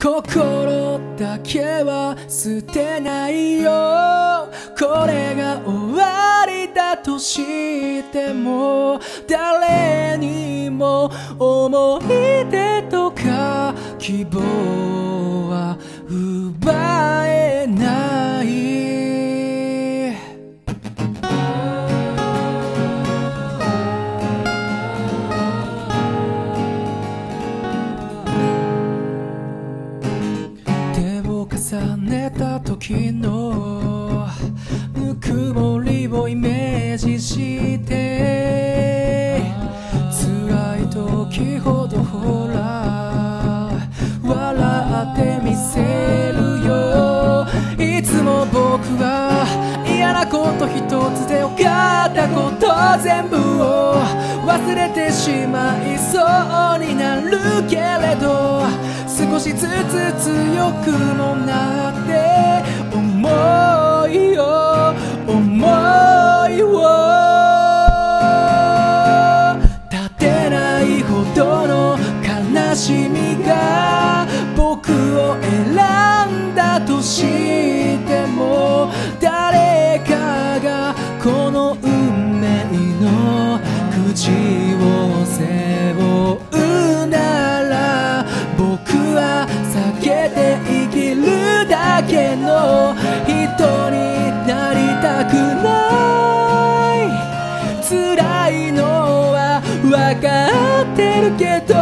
心だけは捨てないよ。これが終わりだとしても誰にも思い出とか希望は重ねた時のぬくもりをイメージして辛い時ほどほら笑ってみせるよ。いつも僕は嫌なこと一つで分かったこと全部を忘れてしまいそうになるけれど少しずつ強くも悲しみが僕を選んだとしても誰かがこの運命の口を背負うなら僕は避けて生きるだけの人になりたくない。辛いのは分かってるけど